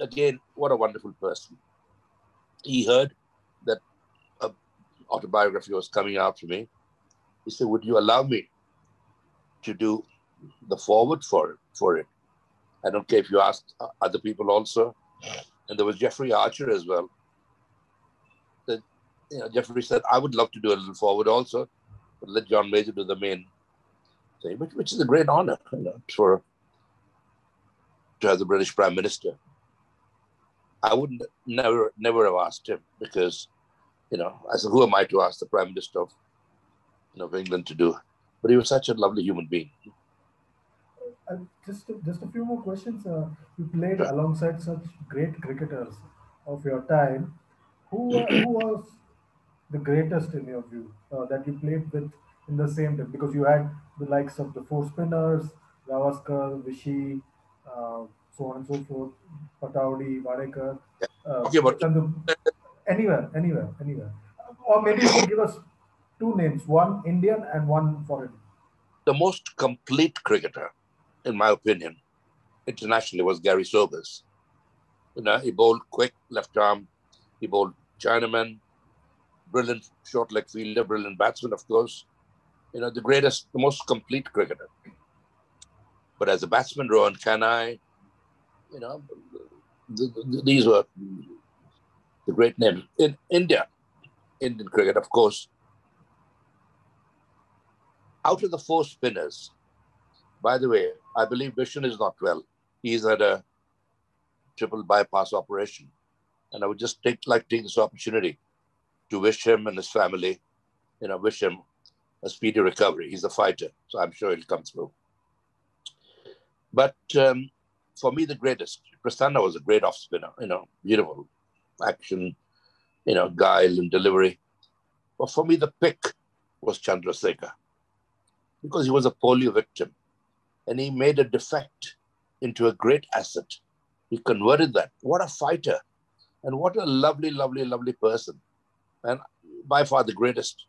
Again, what a wonderful person. He heard that a autobiography was coming out for me. He said, Would you allow me to do the foreword for it? For it? I don't care if you ask other people also. And there was Jeffrey Archer as well. That, you know, Jeffrey said, I would love to do a little foreword also, but let John Major do the main thing, which, which is a great honor you know, for to have the British Prime Minister. I wouldn't never, never have asked him because, you know, I said, who am I to ask the Prime Minister of, you know, of England to do? But he was such a lovely human being. Uh, just just a few more questions. Uh, you played sure. alongside such great cricketers of your time. Who who was the greatest in your view uh, that you played with in the same time? Because you had the likes of the four spinners, Gavaskar, Vishy, uh, so on and so forth, Pataudi, Wadekar. Uh, but anywhere, anywhere, anywhere. Or maybe you can give us two names, one Indian and one foreign. The most complete cricketer, in my opinion, internationally was Gary Sobers. You know, he bowled quick left arm, he bowled Chinaman, brilliant short leg fielder, brilliant batsman, of course. You know, the greatest, the most complete cricketer. But as a batsman, Rohan Kanhai, you know, the, the, these were the great names. In India, Indian cricket, of course, out of the four spinners, by the way, I believe Vishnu is not well. He's had a triple bypass operation. And I would just take like take this opportunity to wish him and his family, you know, wish him a speedy recovery. He's a fighter, so I'm sure he'll come through. But um, for me, the greatest, Prasanna was a great off spinner, you know, beautiful action, you know, guile and delivery. But for me, the pick was Chandrasekhar because he was a polio victim and he made a defect into a great asset. He converted that. What a fighter and what a lovely, lovely, lovely person. And by far the greatest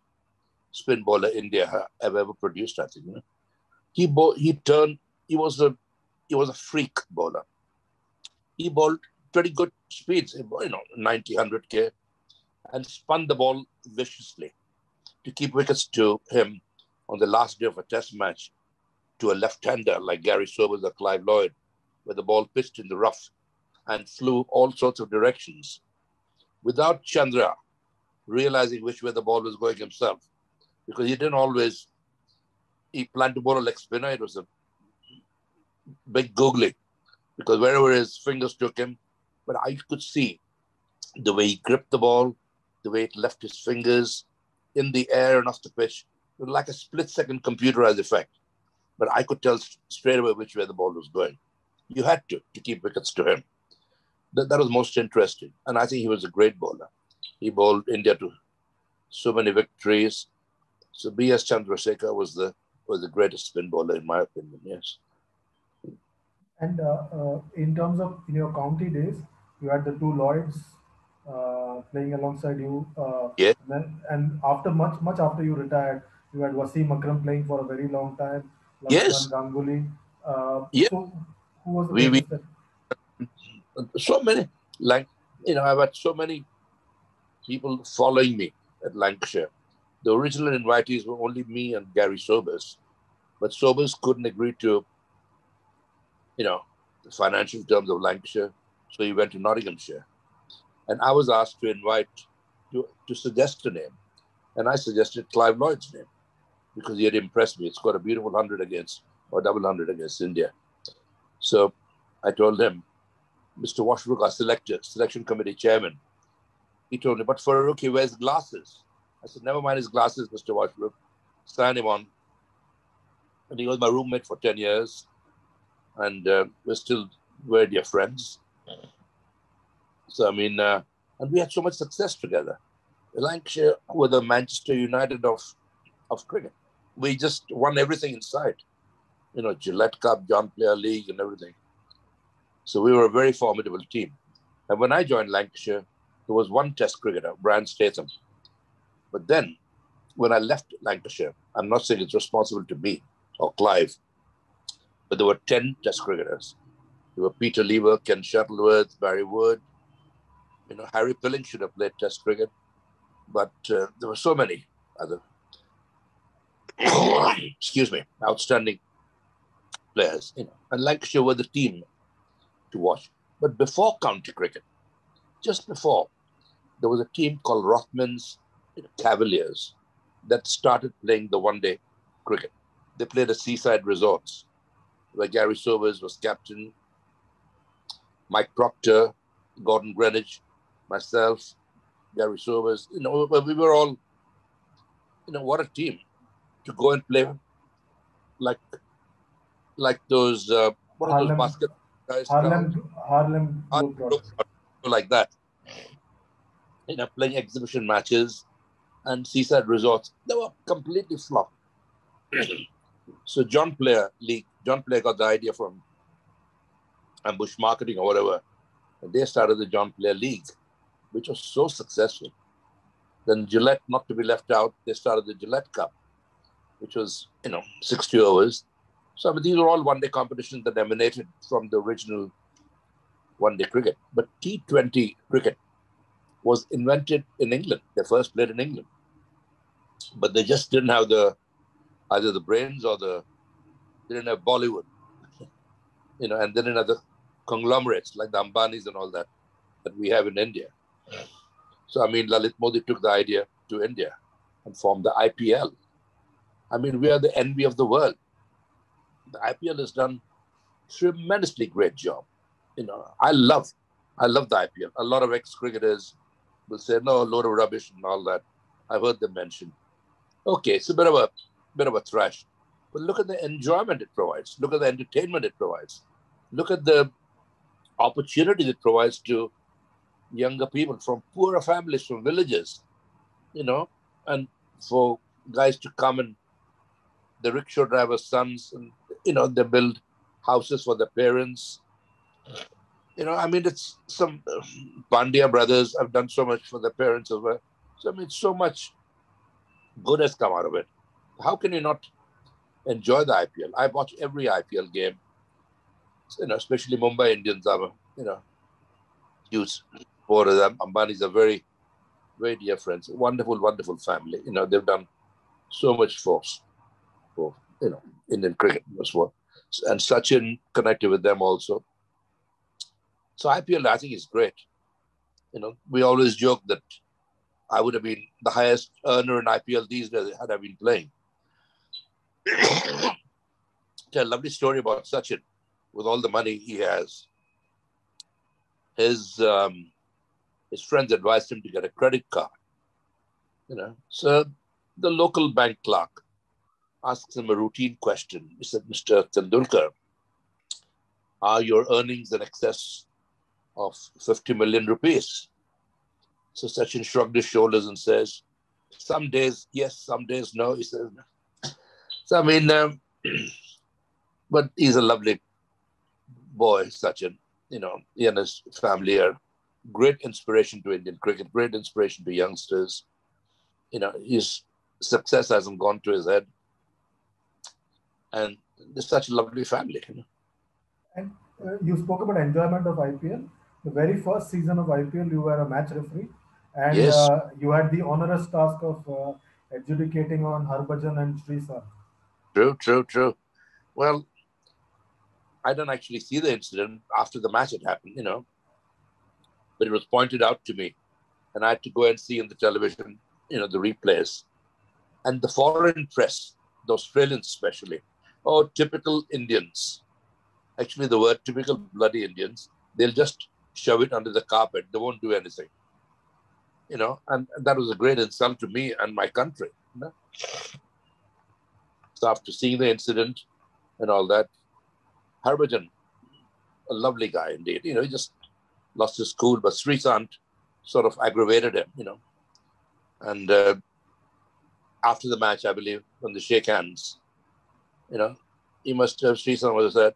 spin bowler India have ever produced, I think. He, bo- he turned, he was a he was a freak bowler. He bowled pretty good speeds, you know, 90, 100K, and spun the ball viciously to keep wickets to him on the last day of a test match to a left-hander like Gary Sobers or Clive Lloyd, where the ball pitched in the rough and flew all sorts of directions without Chandra realizing which way the ball was going himself. Because he didn't always, he planned to bowl a leg spinner. It was a big googly because wherever his fingers took him, but I could see the way he gripped the ball, the way it left his fingers in the air and off the pitch, like a split second computerized effect. But I could tell straight away which way the ball was going. You had to to keep wickets to him. That, that was most interesting. And I think he was a great bowler. He bowled India to so many victories. So B.S. Chandrasekhar was the was the greatest spin bowler in my opinion. Yes. And uh, uh, in terms of in your county days, you had the two Lloyds uh, playing alongside you. yeah. And, then, and after much much after you retired, you had Wasim Akram playing for a very long time. Lakshman yes. Ganguly. Uh, yeah. So who was the we, we, so many like you know I've had so many people following me at Lancashire. The original invitees were only me and Gary Sobers, but Sobers couldn't agree to you know, the financial terms of Lancashire. So he went to Nottinghamshire. And I was asked to invite, to, to suggest a name. And I suggested Clive Lloyd's name because he had impressed me. It's got a beautiful 100 against, or double 100 against India. So I told him, Mr. Washbrook, our selector, selection committee chairman, he told me, but for a rookie, wears glasses. I said, never mind his glasses, Mr. Washbrook. Sign him on. And he was my roommate for 10 years and uh, we're still very dear friends. So I mean, uh, and we had so much success together. Lancashire were the Manchester United of of cricket. We just won everything in sight. You know, Gillette Cup, John Player League, and everything. So we were a very formidable team. And when I joined Lancashire, there was one Test cricketer, Brian Statham. But then, when I left Lancashire, I'm not saying it's responsible to me or Clive, but there were 10 test cricketers. There were Peter Lever, Ken Shuttleworth, Barry Wood. You know, Harry Pilling should have played Test cricket, but uh, there were so many other, excuse me, outstanding players. You know, and Lancashire were the team to watch. But before county cricket, just before, there was a team called Rothman's Cavaliers that started playing the one-day cricket. They played at seaside resorts where Gary Sobers was captain, Mike Procter, Gordon Greenidge, myself, Gary Sobers. You know, we were all, you know, what a team to go and play like like those uh, what are those basket guys? Harlem, Harlem, Harlem like that. You know, playing exhibition matches and seaside resorts. They were completely flopped. so John Player League, John Player got the idea from Ambush Marketing or whatever. And they started the John Player League, which was so successful. Then Gillette, not to be left out, they started the Gillette Cup, which was, you know, 60 overs. So I mean, these are all one-day competitions that emanated from the original one-day cricket. But T20 cricket was invented in England. They first played in England, but they just didn't have the either the brains or the they didn't have Bollywood, you know, and they didn't have the conglomerates like the Ambanis and all that that we have in India. So I mean, Lalit Modi took the idea to India and formed the IPL. I mean, we are the envy of the world. The IPL has done tremendously great job. You know, I love, I love the IPL. A lot of ex-cricketers will say, no, a load of rubbish and all that. I've heard them mention. Okay, it's a bit of a bit of a thrash. But look at the enjoyment it provides. Look at the entertainment it provides. Look at the opportunity it provides to younger people from poorer families, from villages, you know, and for guys to come and the rickshaw drivers' sons, and you know, they build houses for their parents you know, I mean, it's some Pandya brothers have done so much for their parents as well. So I mean, so much good has come out of it. How can you not enjoy the IPL? I watch every IPL game. You know, especially Mumbai Indians are, you know, huge for them. Ambani's are very, very dear friends. Wonderful, wonderful family. You know, they've done so much for, for you know, Indian cricket as well. And Sachin connected with them also. So IPL, I think, is great. You know, we always joke that I would have been the highest earner in IPL these days had I been playing. Tell a lovely story about Sachin with all the money he has. His um, his friends advised him to get a credit card. You know, so the local bank clerk asks him a routine question. He said, Mr. Tendulkar, are your earnings in excess of 50 million rupees. So Sachin shrugged his shoulders and says, some days yes, some days no. He says, so I mean, um, but he's a lovely boy, Sachin. You know, he and his family are great inspiration to Indian cricket, great inspiration to youngsters. You know, his success hasn't gone to his head. And such a lovely family. You know? And uh, you spoke about enjoyment of IPL the very first season of IPL, you were a match referee, and Yes. uh, you had the onerous task of uh, adjudicating on Harbhajan and Sreesanth. True, true, true. Well, I don't actually see the incident after the match had happened, you know, but it was pointed out to me, and I had to go and see in the television, you know, the replays, and the foreign press, the Australians especially, oh, typical Indians. Actually, the word typical bloody Indians, they'll just shove it under the carpet. They won't do anything. You know, and that was a great insult to me and my country. You know? After seeing the incident and all that, Harbhajan, a lovely guy indeed. You know, he just lost his cool, but Sreesanth sort of aggravated him, you know. And uh, after the match, I believe, when they shake hands, you know, he must have, Sreesanth was said,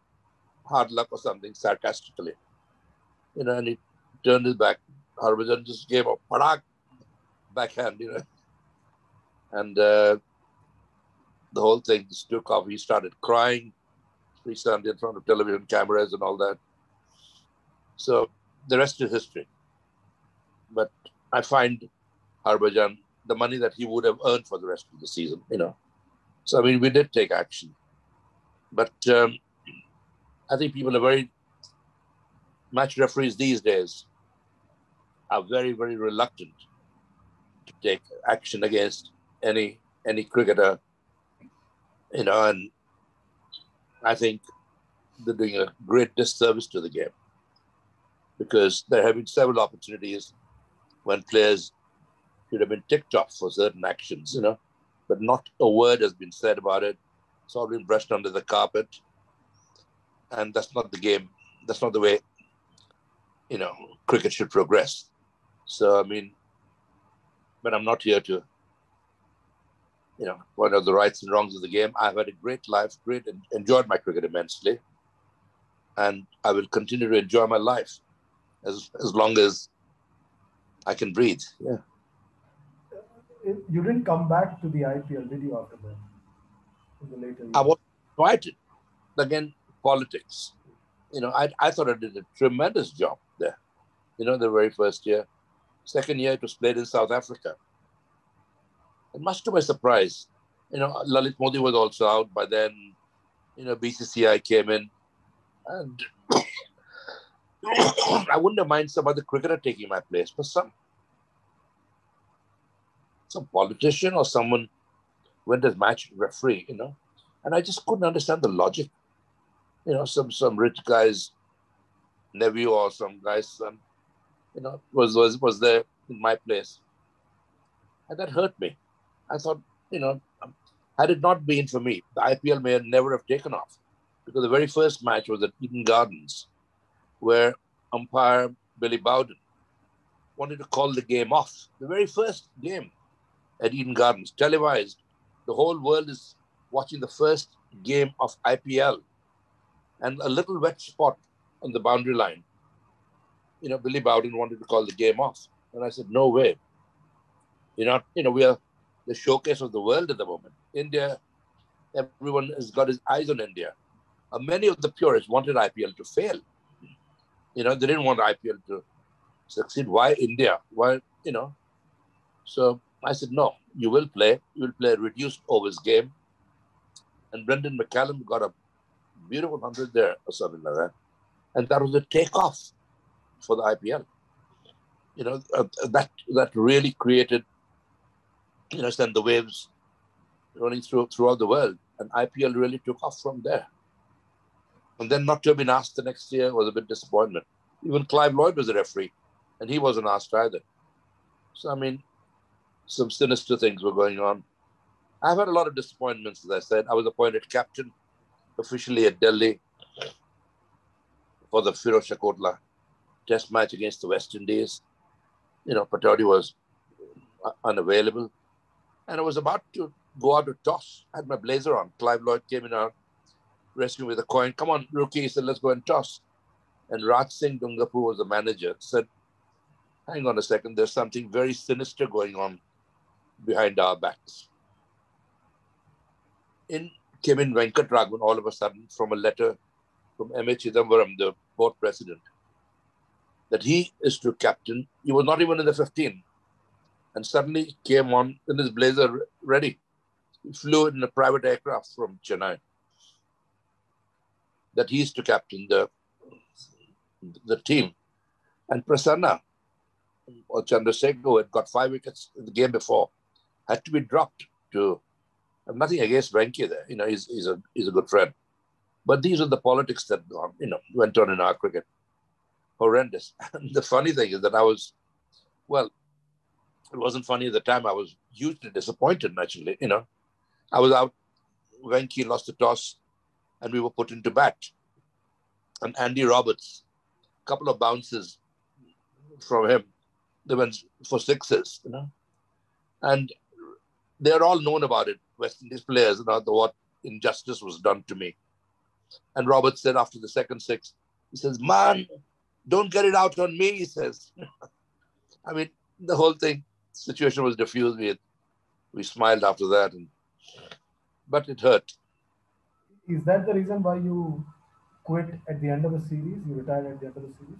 hard luck or something sarcastically you know, and he turned his back. Harbhajan just gave a padak backhand, you know. And uh, the whole thing just took off. He started crying. He in front of television cameras and all that. So the rest is history. But I find Harbhajan the money that he would have earned for the rest of the season, you know. So, I mean, we did take action. But um, I think people are very, match referees these days are very, very reluctant to take action against any any cricketer, you know, and I think they're doing a great disservice to the game because there have been several opportunities when players should have been ticked off for certain actions, you know, but not a word has been said about it. It's all been brushed under the carpet. And that's not the game. That's not the way, you know, cricket should progress. So, I mean, but I'm not here to, you know, one of the rights and wrongs of the game. I've had a great life, great, and enjoyed my cricket immensely. And I will continue to enjoy my life as, as long as I can breathe. Yeah you didn't come back to the IPL, did you, after that? In the later years? I was invited. Again, politics. You know, I, I thought I did a tremendous job there. You know, the very first year. Second year, it was played in South Africa. And much to my surprise, you know, Lalit Modi was also out by then. You know, BCCI came in. And I wouldn't have minded some other cricketer taking my place, but some some politician or someone went as match referee, you know. And I just couldn't understand the logic. You know, some some rich guy's nephew or some guy's son, you know, was was was there in my place. And that hurt me. I thought, you know, had it not been for me, the IPL may have never have taken off. Because the very first match was at Eden Gardens, where umpire Billy Bowden wanted to call the game off. The very first game at Eden Gardens, televised. The whole world is watching the first game of IPL. And a little wet spot on the boundary line. You know, Billy Bowden wanted to call the game off. And I said, no way. You're not, you know, we are the showcase of the world at the moment. India, everyone has got his eyes on India. And many of the purists wanted IPL to fail. You know, they didn't want IPL to succeed. Why India? Why, you know? So I said, no, you will play. You will play a reduced overs game. And Brendon McCullum got a beautiful 100 there or something like that. And that was a takeoff for the IPL. You know, uh, that that really created, you know, send the waves running through throughout the world. And IPL really took off from there. And then not to have been asked the next year was a bit disappointment. Even Clive Lloyd was a referee, and he wasn't asked either. So I mean, some sinister things were going on. I've had a lot of disappointments, as I said. I was appointed captain officially at Delhi for the Firozshah Kotla test match against the West Indies. You know, Pataudi was unavailable. And I was about to go out to toss. I had my blazer on. Clive Lloyd came in out, rescued me with a coin. Come on, Rooky. He said, let's go and toss. And Raj Singh Dungarpur was the manager. Said, hang on a second, there's something very sinister going on behind our backs. In came in Venkataraghavan all of a sudden from a letter from M.A. Chidambaram, the board president, that he is to captain. He was not even in the 15. And suddenly came on in his blazer ready. He flew in a private aircraft from Chennai. That he he's to captain the, the team. And Prasanna or Chandrasekhar, who had got five wickets the game before, had to be dropped to have nothing against Venky there. You know, he's, he's, a, he's a good friend. But these are the politics that um, you know went on in our cricket. Horrendous. And the funny thing is that I was, well, it wasn't funny at the time. I was hugely disappointed, naturally. You know, I was out. Venky lost the toss, and we were put into bat. And Andy Roberts, a couple of bounces from him, they went for sixes. You know, and they're all known about it, West Indies players, about the, what injustice was done to me. And Roberts said after the second six, he says, Man, don't get it out on me, he says. I mean, the whole thing, situation was diffused. We, we smiled after that, and but it hurt. Is that the reason why you quit at the end of the series? You retired at the end of the series?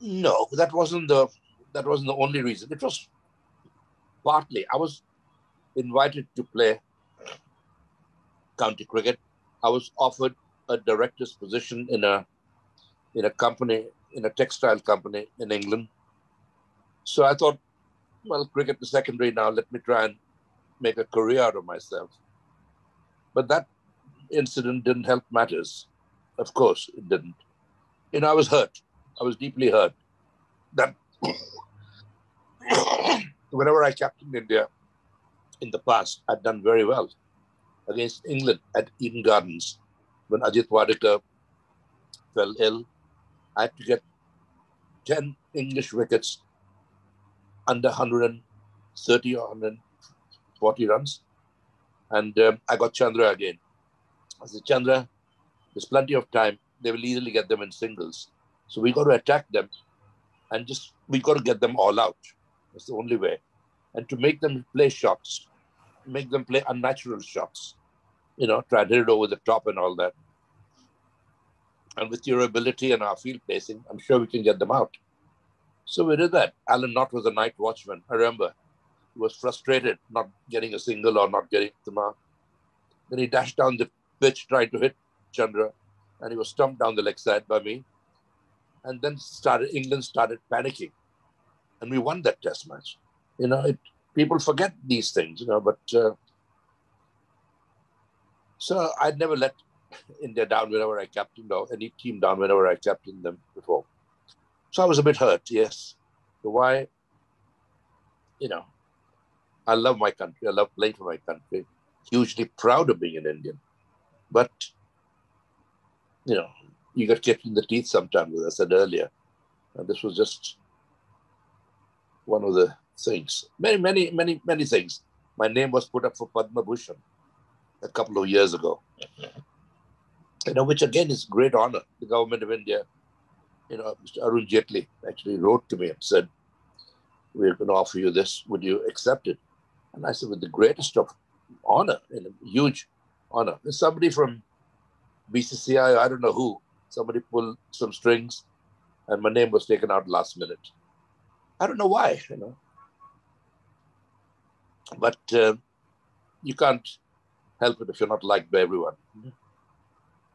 No, that wasn't the that wasn't the only reason. It was partly I was invited to play county cricket. I was offered a director's position in a in a company in a textile company in England. So I thought, well, cricket is secondary now. Let me try and make a career out of myself. But that incident didn't help matters. Of course, it didn't. You know, I was hurt. I was deeply hurt that whenever I captained India in the past, I'd done very well against England at Eden Gardens when Ajit Wadekar fell ill. I had to get 10 English wickets under 130 or 140 runs. And um, I got Chandra again. I said, Chandra, there's plenty of time. They will easily get them in singles. So we got to attack them and just, we got to get them all out. That's the only way. And to make them play shots, make them play unnatural shots, you know, try to hit it over the top and all that. And with your ability and our field placing, I'm sure we can get them out. So we did that. Alan Knott was a night watchman. I remember he was frustrated not getting a single or not getting the mark. Then he dashed down the pitch trying to hit Chandra, and he was stumped down the leg side by me. And then started England started panicking, and we won that test match. You know, it, people forget these things, you know, but uh, so I'd never let India down whenever I captained or any team down whenever I captained them before. So I was a bit hurt, yes. Why, you know, I love my country. I love playing for my country. Hugely proud of being an Indian. But, you know, you get kicked in the teeth sometimes, as I said earlier. And this was just one of the things. Many, many, many, many things. My name was put up for Padma Bhushan a couple of years ago. You know, which again is great honor. The government of India, you know, Mr. Arun Jaitley actually wrote to me and said, We're going to offer you this. Would you accept it? And I said, With the greatest of honor and a huge honor. There's somebody from BCCI, I don't know who, somebody pulled some strings and my name was taken out last minute. I don't know why, you know. But uh, you can't help it if you're not liked by everyone.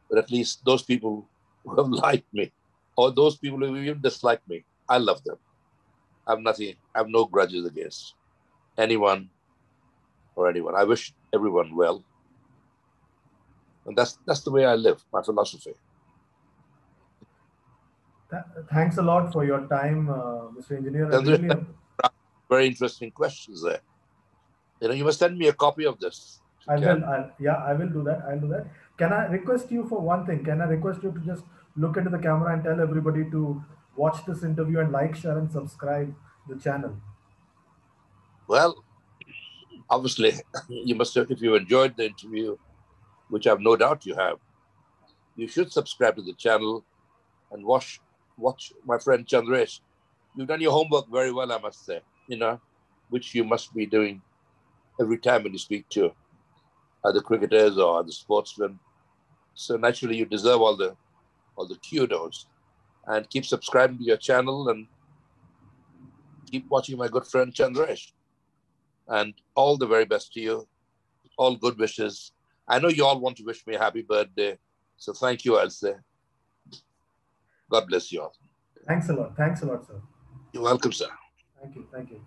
But at least those people who have liked me, or those people who even dislike me, I love them. I have nothing, I have no grudges against anyone or anyone. I wish everyone well. And that's that's the way I live, my philosophy. Thanks a lot for your time, uh, Mr. Engineer. Really... Very interesting questions there. You know, you must send me a copy of this. I will. I'll, yeah, I will do that. I'll do that. Can I request you for one thing? Can I request you to just look into the camera and tell everybody to watch this interview and like, share, and subscribe the channel? Well, obviously, you must have, if you enjoyed the interview, which I have no doubt you have, you should subscribe to the channel and watch watch my friend Chandresh. You've done your homework very well, I must say, you know, which you must be doing every time when you speak to other cricketers or other sportsmen. So naturally, you deserve all the all the kudos, and keep subscribing to your channel and keep watching my good friend Chandresh. And all the very best to you. All good wishes. I know you all want to wish me a happy birthday, so thank you, I'll say. God bless you all. Thanks a lot. Thanks a lot, sir. You're welcome, sir. Thank you. Thank you.